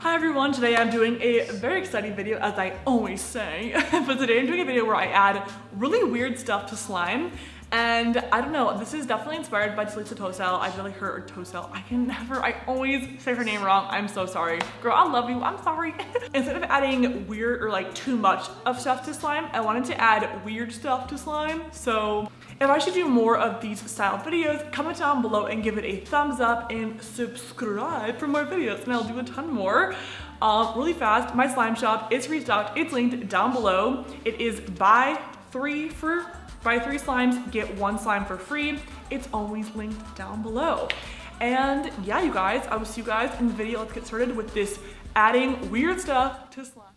Hi everyone, today I'm doing a very exciting video as I always say, but today I'm doing a video where I add really weird stuff to slime and I don't know, this is definitely inspired by Talisa Tosel. I really her or Tosel. I can never, I always say her name wrong. I'm so sorry. Girl, I love you, I'm sorry. Instead of adding weird or like too much of stuff to slime, I wanted to add weird stuff to slime. So if I should do more of these style videos, comment down below and give it a thumbs up and subscribe for more videos and I'll do a ton more. Um, really fast, my slime shop is restocked. It's linked down below. It is buy three for Buy three slimes, get one slime for free. It's always linked down below. And yeah, you guys, I will see you guys in the video. Let's get started with this adding weird stuff to slime.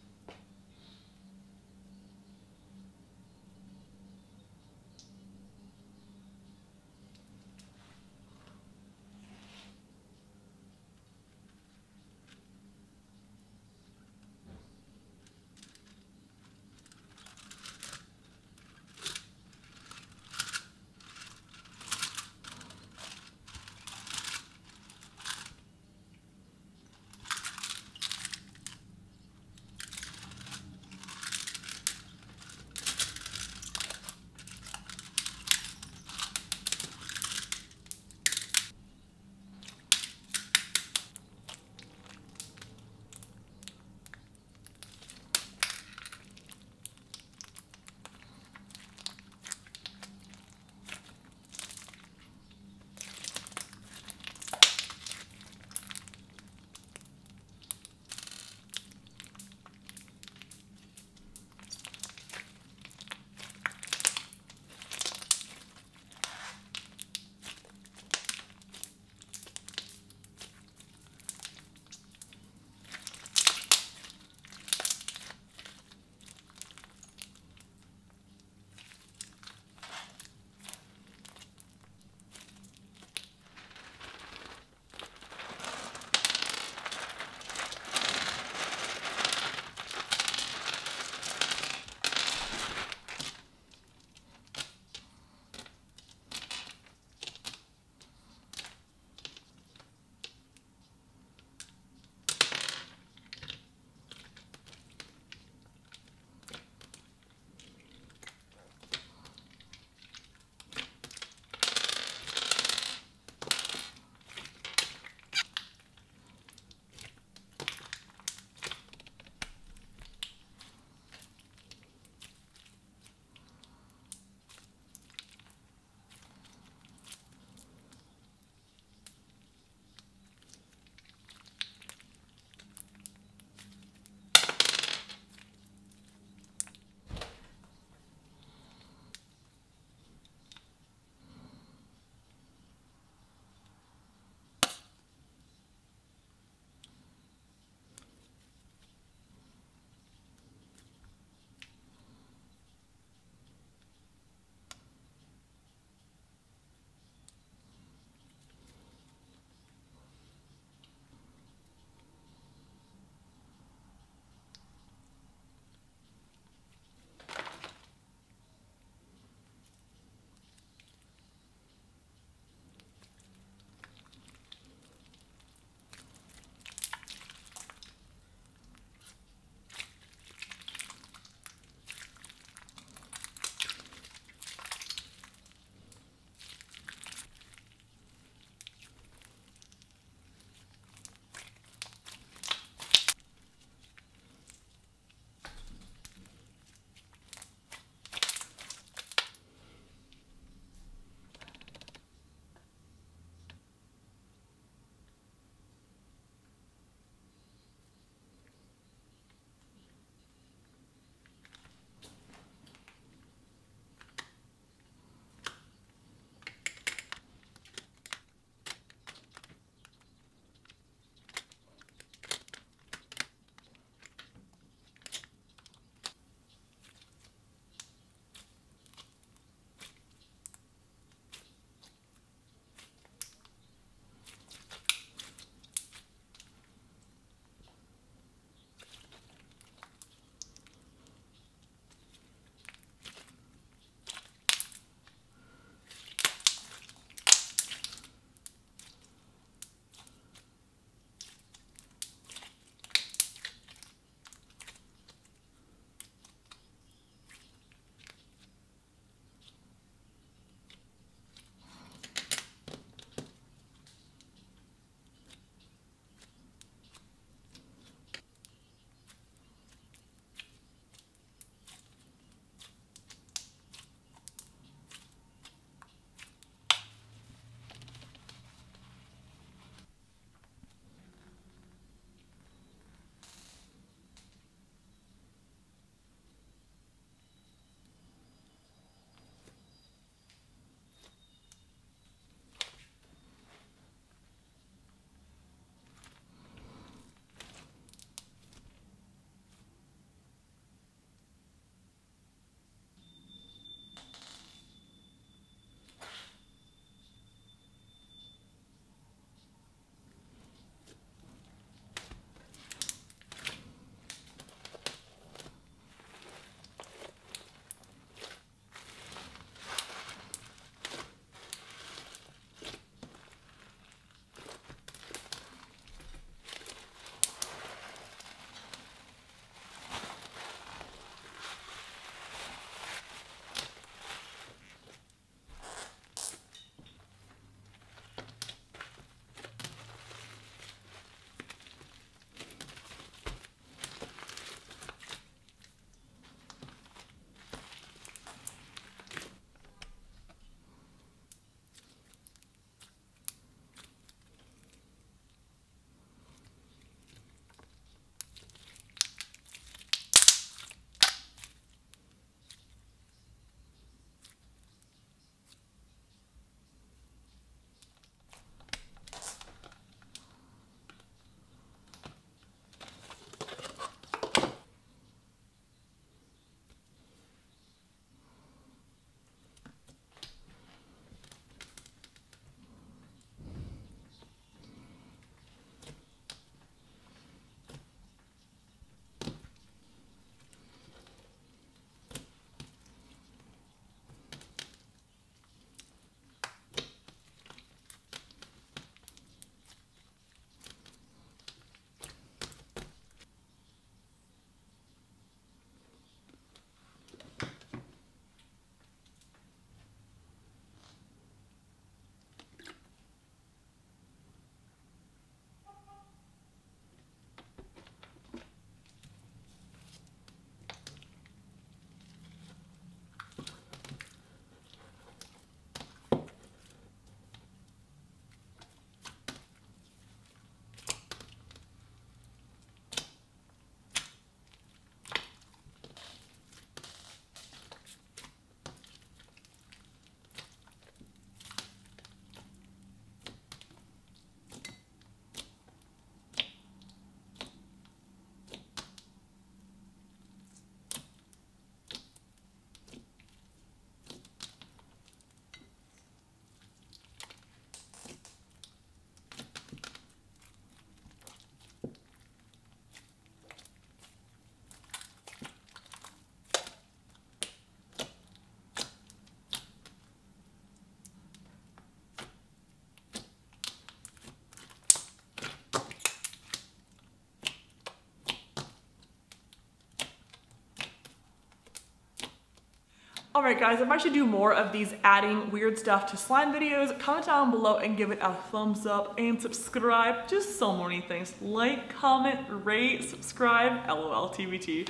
Alright guys, if I should do more of these adding weird stuff to slime videos, comment down below and give it a thumbs up and subscribe. Just so many things. Like, comment, rate, subscribe, lol TBT.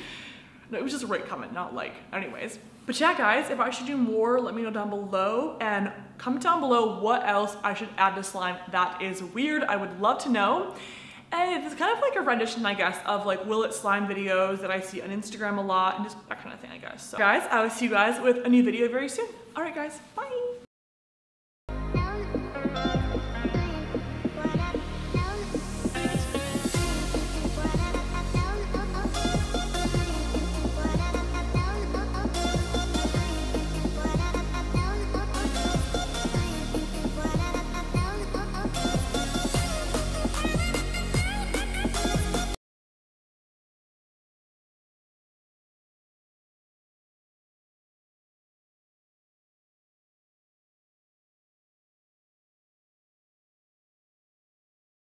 No, it was just a rate, comment, not like. Anyways. But yeah guys, if I should do more, let me know down below and comment down below what else I should add to slime that is weird. I would love to know. And it's kind of like a rendition, I guess, of like will it slime videos that I see on Instagram a lot and just that kind of thing, I guess. So guys, I will see you guys with a new video very soon. All right guys, bye.